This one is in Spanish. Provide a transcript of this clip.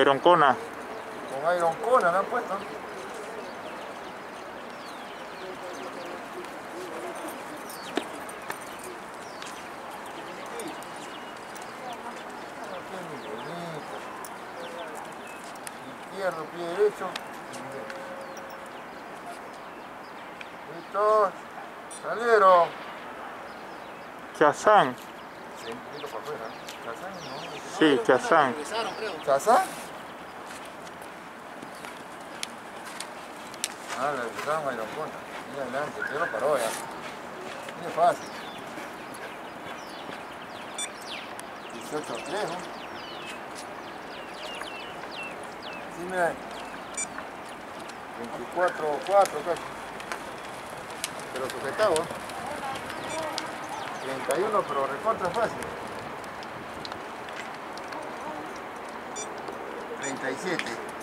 Iron Kona. Con Iron Kona le han puesto. Izquierdo, pie derecho. Listo. Salieron. Chazán. Afuera. Chazán, ¿no? Sí, Chazán. ¿Chazán? Ah, le regresaron a Iron Kona. Mira adelante, pero lo paró ya. Muy fácil. 18 3, ¿no? Sí, mira ahí. 24 4 casi. Pero sujetado, ¿eh? 31, pero recontra fácil. 37.